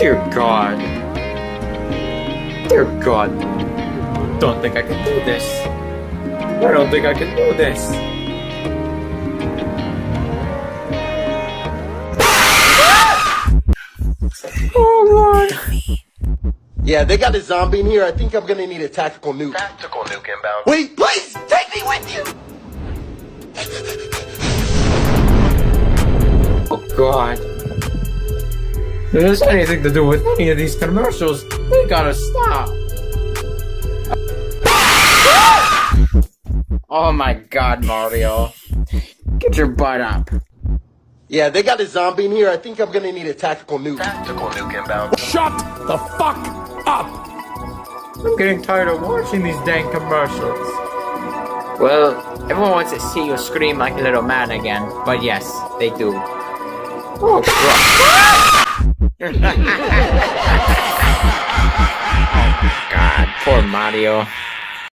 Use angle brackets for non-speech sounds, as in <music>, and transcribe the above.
Dear God. Dear God. Don't think I can do this. I don't think I can do this. Oh Lord. Yeah, they got a zombie in here. I think I'm gonna need a tactical nuke. Tactical nuke inbound. Wait, please take me with you. Oh God. If there's anything to do with any of these commercials, they gotta stop. Oh my God, Mario. Get your butt up. Yeah, they got a zombie in here. I think I'm gonna need a tactical nuke. Tactical nuke inbound. Shut the fuck up! I'm getting tired of watching these dang commercials. Well, everyone wants to see you scream like a little man again, but yes, they do. Oh, <laughs> Oh, God, poor Mario.